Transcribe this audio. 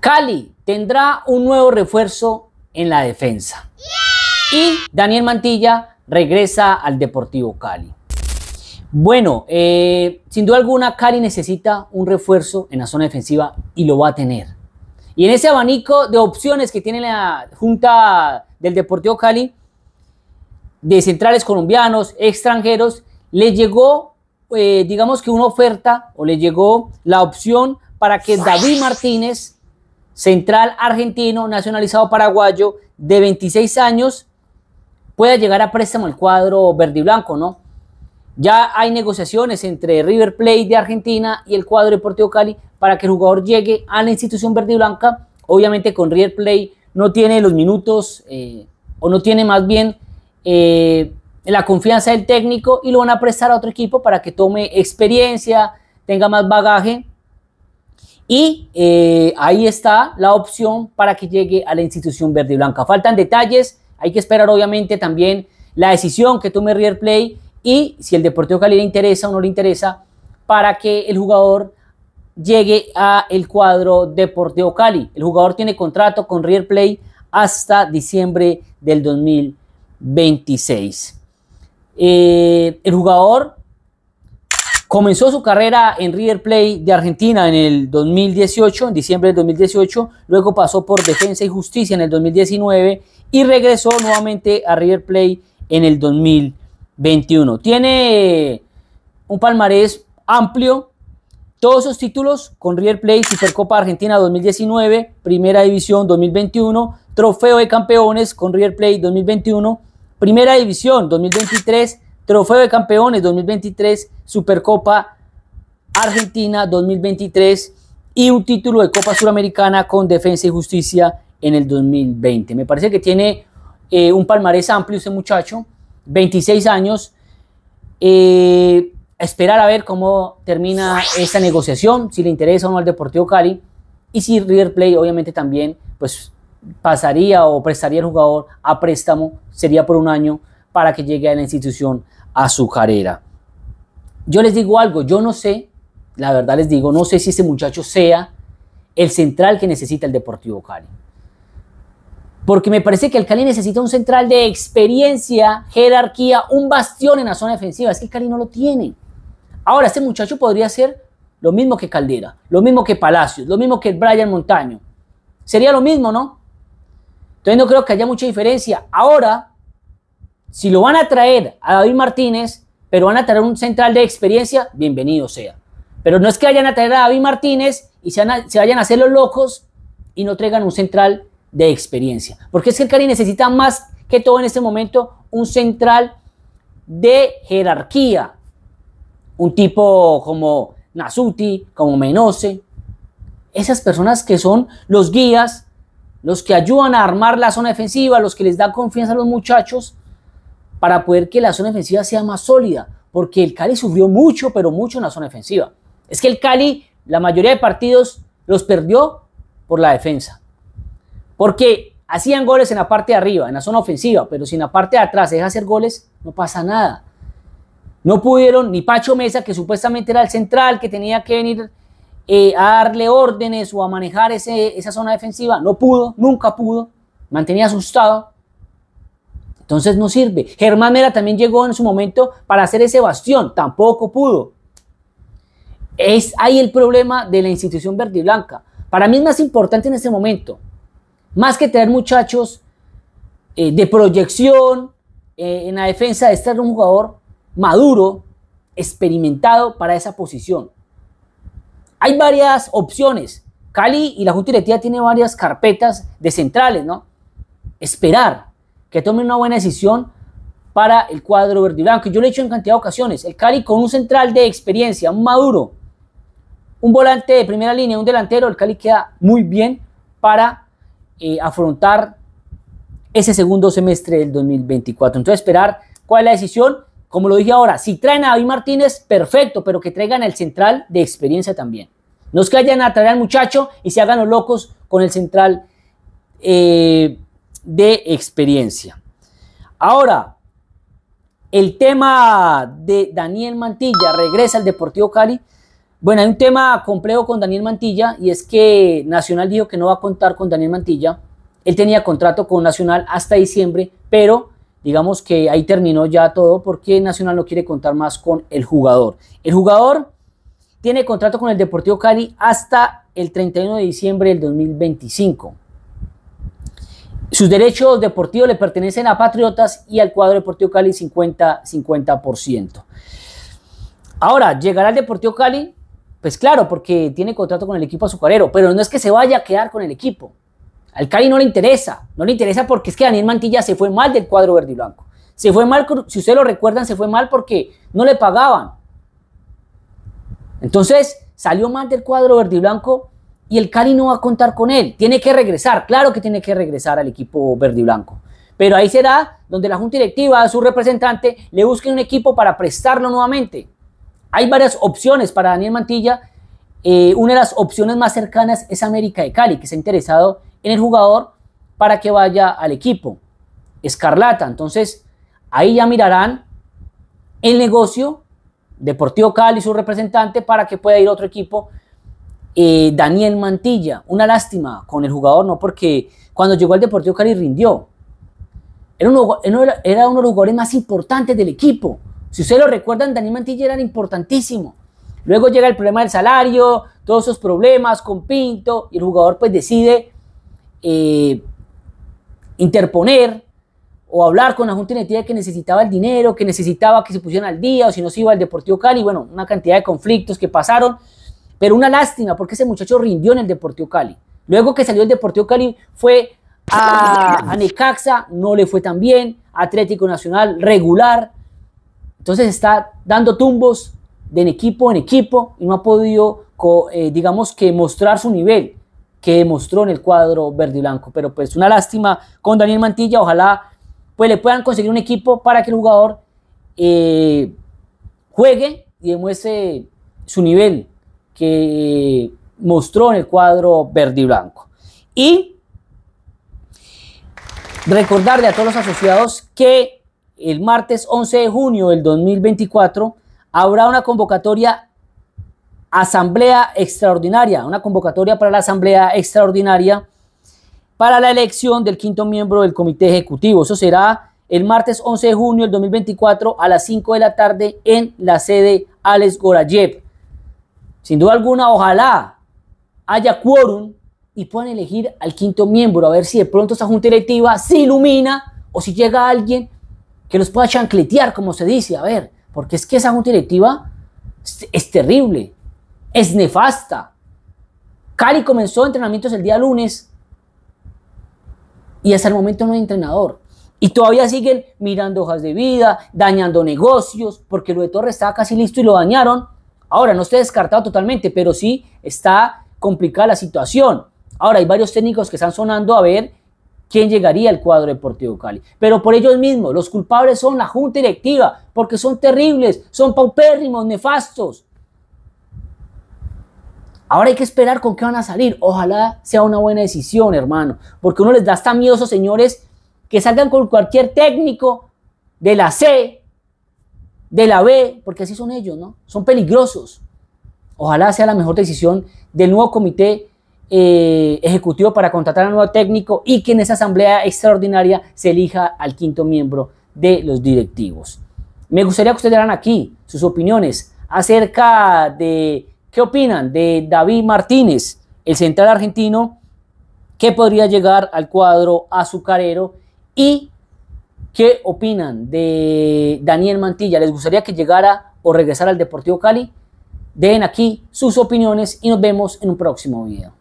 Cali tendrá un nuevo refuerzo en la defensa. Y Daniel Mantilla regresa al Deportivo Cali. Bueno, eh, sin duda alguna, Cali necesita un refuerzo en la zona defensiva y lo va a tener. Y en ese abanico de opciones que tiene la Junta del Deportivo Cali, de centrales colombianos, extranjeros, le llegó, eh, digamos que una oferta o le llegó la opción para que David Martínez central argentino, nacionalizado paraguayo, de 26 años, pueda llegar a préstamo al cuadro verde y blanco, ¿no? Ya hay negociaciones entre River Plate de Argentina y el cuadro Deportivo Cali para que el jugador llegue a la institución verde y blanca. Obviamente con River Plate no tiene los minutos eh, o no tiene más bien eh, la confianza del técnico y lo van a prestar a otro equipo para que tome experiencia, tenga más bagaje y eh, ahí está la opción para que llegue a la institución verde y blanca. Faltan detalles, hay que esperar obviamente también la decisión que tome River Play y si el Deportivo Cali le interesa o no le interesa para que el jugador llegue a el cuadro Deportivo Cali. El jugador tiene contrato con River Play hasta diciembre del 2026. Eh, el jugador Comenzó su carrera en River Plate de Argentina en el 2018, en diciembre del 2018, luego pasó por Defensa y Justicia en el 2019 y regresó nuevamente a River Plate en el 2021. Tiene un palmarés amplio, todos sus títulos con River Plate, Supercopa Argentina 2019, Primera División 2021, Trofeo de Campeones con River Plate 2021, Primera División 2023, Trofeo de Campeones 2023, Supercopa Argentina 2023 y un título de Copa Suramericana con Defensa y Justicia en el 2020. Me parece que tiene eh, un palmarés amplio ese muchacho, 26 años. Eh, esperar a ver cómo termina esta negociación, si le interesa o no al Deportivo Cali y si River Plate obviamente también pues pasaría o prestaría el jugador a préstamo, sería por un año para que llegue a la institución azucarera. Yo les digo algo, yo no sé, la verdad les digo, no sé si este muchacho sea el central que necesita el Deportivo Cali. Porque me parece que el Cali necesita un central de experiencia, jerarquía, un bastión en la zona defensiva. Es que el Cali no lo tiene. Ahora, este muchacho podría ser lo mismo que Caldera, lo mismo que Palacios, lo mismo que Brian Montaño. Sería lo mismo, ¿no? Entonces no creo que haya mucha diferencia. Ahora, si lo van a traer a David Martínez, pero van a traer un central de experiencia, bienvenido sea. Pero no es que vayan a traer a David Martínez y se, vayan a hacer los locos y no traigan un central de experiencia. Porque es que el Cali necesita más que todo en este momento un central de jerarquía. Un tipo como Nasuti, como Menose. Esas personas que son los guías, los que ayudan a armar la zona defensiva, los que les dan confianza a los muchachos para poder que la zona defensiva sea más sólida, porque el Cali sufrió mucho, pero mucho en la zona defensiva. Es que el Cali, la mayoría de partidos los perdió por la defensa, porque hacían goles en la parte de arriba, en la zona ofensiva, pero si en la parte de atrás deja hacer goles, no pasa nada. No pudieron ni Pacho Mesa, que supuestamente era el central, que tenía que venir eh, a darle órdenes o a manejar esa zona defensiva, no pudo, nunca pudo, mantenía asustado. Entonces no sirve. Germán Mera también llegó en su momento para hacer ese bastión, tampoco pudo. Es ahí el problema de la institución verde y blanca. Para mí es más importante en este momento, más que tener muchachos eh, de proyección eh, en la defensa, de estar un jugador maduro, experimentado para esa posición. Hay varias opciones. Cali y la Junta Directiva tiene varias carpetas de centrales, ¿no? Esperar, que tome una buena decisión para el cuadro verde y blanco. Yo lo he hecho en cantidad de ocasiones. El Cali con un central de experiencia, un maduro, un volante de primera línea, un delantero, el Cali queda muy bien para eh, afrontar ese segundo semestre del 2024. Entonces, esperar cuál es la decisión. Como lo dije ahora, si traen a David Martínez, perfecto, pero que traigan el central de experiencia también. No es que vayan a traer al muchacho y se hagan los locos con el central eh, de experiencia. Ahora, el tema de Daniel Mantilla regresa al Deportivo Cali. Bueno, hay un tema complejo con Daniel Mantilla y es que Nacional dijo que no va a contar con Daniel Mantilla. Él tenía contrato con Nacional hasta diciembre, pero digamos que ahí terminó ya todo porque Nacional no quiere contar más con el jugador. El jugador tiene contrato con el Deportivo Cali hasta el 31 de diciembre del 2025. Sus derechos deportivos le pertenecen a Patriotas y al cuadro Deportivo Cali 50-50%. Ahora, llegará al Deportivo Cali pues claro, porque tiene contrato con el equipo azucarero, pero no es que se vaya a quedar con el equipo. Al Cali no le interesa, no le interesa porque es que Daniel Mantilla se fue mal del cuadro verde y blanco. Se fue mal, si ustedes lo recuerdan, se fue mal porque no le pagaban. Entonces salió mal del cuadro verde y blanco y el Cali no va a contar con él. Tiene que regresar, claro que tiene que regresar al equipo verde y blanco. Pero ahí será donde la Junta Directiva, su representante, le busque un equipo para prestarlo nuevamente. Hay varias opciones para Daniel Mantilla. Eh, una de las opciones más cercanas es América de Cali, que se ha interesado en el jugador para que vaya al equipo. Escarlata. Entonces, ahí ya mirarán el negocio, Deportivo Cali, su representante, para que pueda ir a otro equipo. Eh, Daniel Mantilla, una lástima con el jugador, no porque cuando llegó al Deportivo Cali rindió. Era uno, de los jugadores más importantes del equipo. Si ustedes lo recuerdan, Daniel Mantilla era importantísimo. Luego llega el problema del salario, todos esos problemas con Pinto, y el jugador pues decide eh, interponer o hablar con la Junta Directiva que necesitaba el dinero, que necesitaba que se pusieran al día, o si no se iba al Deportivo Cali, bueno, una cantidad de conflictos que pasaron, pero una lástima porque ese muchacho rindió en el Deportivo Cali. Luego que salió el Deportivo Cali fue a, a Necaxa, no le fue tan bien, Atlético Nacional regular, entonces está dando tumbos de en equipo en equipo y no ha podido, eh, digamos que mostrar su nivel que demostró en el cuadro verde y blanco. Pero pues una lástima con Daniel Mantilla, ojalá pues le puedan conseguir un equipo para que el jugador eh, juegue y demuestre su nivel que mostró en el cuadro verde y blanco. Y recordarle a todos los asociados que el martes 11 de junio del 2024 habrá una convocatoria asamblea extraordinaria, una convocatoria para la asamblea extraordinaria para la elección del quinto miembro del comité ejecutivo. Eso será el martes 11 de junio del 2024 a las 5 de la tarde en la sede Alex Gorayev. Sin duda alguna, ojalá haya quórum y puedan elegir al quinto miembro, a ver si de pronto esa junta directiva se ilumina o si llega alguien que los pueda chancletear, como se dice, a ver, porque es que esa junta directiva es, terrible, es nefasta. Cali comenzó entrenamientos el día lunes y hasta el momento no hay entrenador. Y todavía siguen mirando hojas de vida, dañando negocios, porque lo de Torres estaba casi listo y lo dañaron. Ahora, no está descartado totalmente, pero sí está complicada la situación. Ahora, hay varios técnicos que están sonando a ver quién llegaría al cuadro Deportivo Cali. Pero por ellos mismos, los culpables son la junta directiva, porque son terribles, son paupérrimos, nefastos. Ahora hay que esperar con qué van a salir. Ojalá sea una buena decisión, hermano, porque uno les da hasta miedo a esos señores que salgan con cualquier técnico de la C, de la B, porque así son ellos, ¿no? Son peligrosos. Ojalá sea la mejor decisión del nuevo comité eh, ejecutivo para contratar a un nuevo técnico y que en esa asamblea extraordinaria se elija al quinto miembro de los directivos. Me gustaría que ustedes dieran aquí sus opiniones acerca de qué opinan de David Martínez, el central argentino, que podría llegar al cuadro azucarero y qué opinan de Daniel Mantilla. ¿Les gustaría que llegara o regresara al Deportivo Cali? Den aquí sus opiniones y nos vemos en un próximo video.